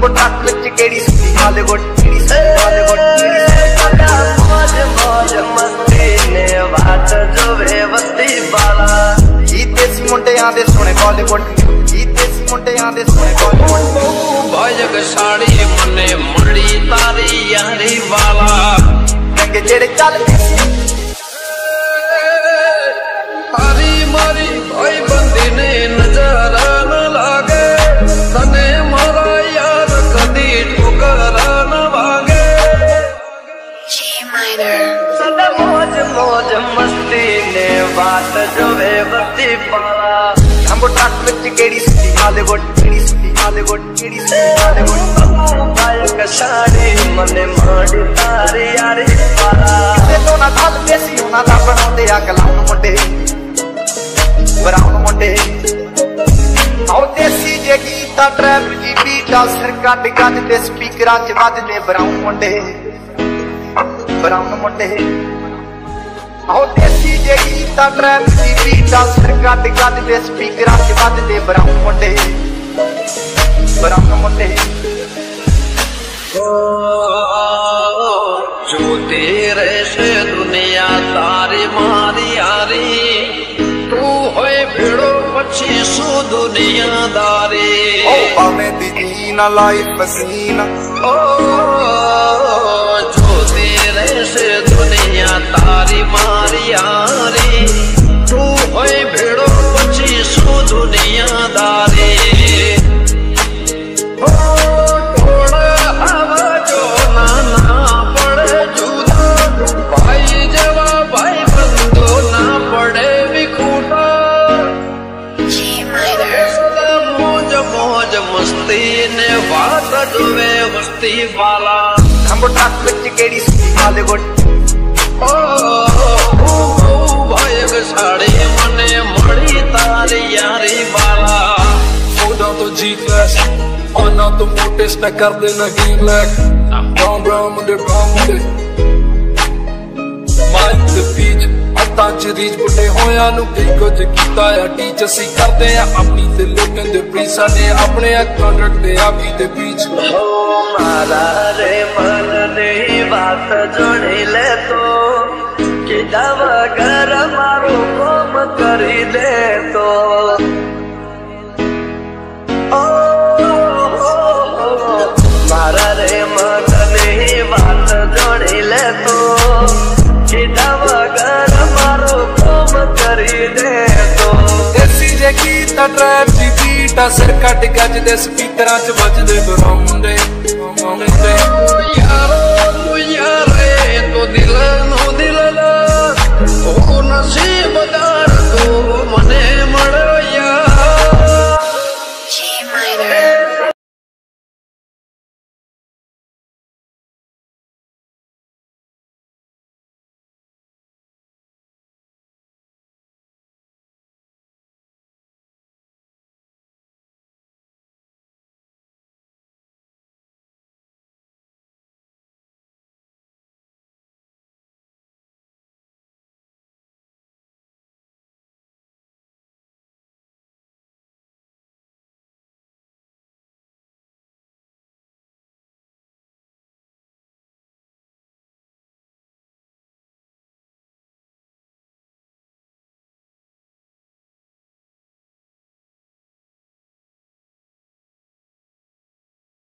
ਵਿੱਚ ਕਿਹੜੀ ਸੁਣੀ ਹਾਲੀਵੁੱਡ ਕਿਹੜੀ ਸੁਣੀ ਹਾਲੀਵੁੱਡ ਕਿਹੜੀ ਸੁਣੀ ਮੌਜ ਮੌਜ ਮਸਤੀ ਨੇ ਬਾਤ ਜੋ ਵੇ ਵਸਤੀ ਵਾਲਾ। ਜੀ ਦੇਸੀ ਮੁੰਡਿਆਂ ਦੇ ਸੁਣੇ ਬਾਲੀਵੁੱਡ ਜੀ ਦੇਸੀ ਮੁੰਡਿਆਂ ਦੇ ਸੁਣੇ ਬਾਲੀਵੁੱਡ ਭਾਜਕ ਸਾੜੀ ਮਨੇ ਮੜੀ ਤਾਰੀ ਯਾਰੀ ਵਾਲਾ। ਰੰਗ ਜਿਹੜੇ ਚੱਲਦੇ ਬਾਤ ਜੋ ਵੇ ਵਸਤੀ ਵਾਲਾ ਵਿੱਚ ਕਿਹੜੀ ਸੁਣੀ ਹਾਲੀਵੁੱਡ ਕਿਹੜੀ ਸੁਣੀ ਹਾਲੀਵੁੱਡ ਕਿਹੜੀ ਸੁਣੀ ਹਾਲੀਵੁੱਡ ਬਾਇਕ ਸਾੜੀ ਮਨੇ ਮਾੜੀ ਤਾਰੀ ਯਾਰੀ ਵਾਲਾ ਕਿਸੇ ਨਾ ਥੱਲਦੇ ਸੀ, ਉਹਨਾਂ ਦਾ ਬਣਾਉਂਦੇ ਆ ਕਲਾਉਣ ਮੁੰਡੇ। ਬਰਾਉਨ ਮੁੰਡੇ। ਆਉ ਦੇਸੀ ਜੇ ਗੀਤਾ ਟਰੈਪ ਜੀ ਬੀਟਾ ਸਿਰ ਕੱਢ ਗੱਜ ਤੇ ਸਪੀਕਰਾਂ 'ਚ ਵੱਜਦੇ ਬਰਾਉਨ ਮੁੰਡੇ। ਬਰਾਉਨ ਮੁੰਡੇ। ਆਹੋ ਦੇਸੀ ਜੇ ਗੀਤਾ ਟ੍ਰੈਪ ਦੀ ਬੀਟ ਅਸਰ ਕੱਟ ਕੱਟ ਦੇ ਸਪੀਕਰਾਂ 'ਚ ਵੱਜਦੇ ਬਰਾਉਂ ਮੁੰਡੇ। ਬਰਾਉਂ ਮੁੰਡੇ। ਜੋ ਤੇਰੇ ਸੇ ਦੁਨੀਆ ਤਾਰੇ ਮਾਰੀ ਆ ਰਹੀ ਤੂੰ ਹੋਏ ਭਿੜੋ ਪਛੀ ਸੋ ਦੁਨੀਆਦਾਰੀ। ਓ ਭਾਵੇਂ ਦੀ ਜੀਨਾ ਲਾਈ ਪਸੀਨਾ ਓ ਜੋ ਤੇਰੇ ਸੇ ਦੁਨੀਆ ਤਾਰੀ ਮਾਰੀ डूबे मस्ती वाला। हम ट्रक बिच केड़ी सुती वाले गोट। ओ भायक साड़ी मने मड़ी तारी यारी वाला। फोदा तो जीत लैस ओना तो मोटे स्टकर देना गेम लैक ब्राउन ब्राउन मुंडे ब्राउन मुंडे। ਸੀਰੀਜ਼ ਬੁੱਢੇ ਹੋਇਆਂ ਨੂੰ ਕੀ ਕੁਝ ਕੀਤਾ ਆ? ਟੀਚ ਅਸੀਂ ਕਰਦੇ ਆ ਆਪਣੀ ਤੇ ਲੋਕਾਂ ਦੇ ਪ੍ਰੀਸਾ ਨੇ ਆਪਣੇ ਆ ਕੰਡਕਟ ਤੇ ਆਪੀ ਤੇ ਬੀਚ ਮਾਰਾ ਰੇ ਮਨ ਨੇ ਬਾਤ ਜੋੜੀ ਲੈ ਤੋ। ਕਿ ਦਵਾ ਕਰ ਮਾਰੂ ਕੋਮ ਕਰੀ ਲੈ ਤੋ। ਦੇਸੀ ਜੇ ਦੀ ਬੀਟ ਆ ਸਿਰ ਕੱਟ ਗੱਜ ਦੇ ਸਪੀਕਰਾਂ ਚ ਵੱਜਦੇ ਬਰਾਉਨ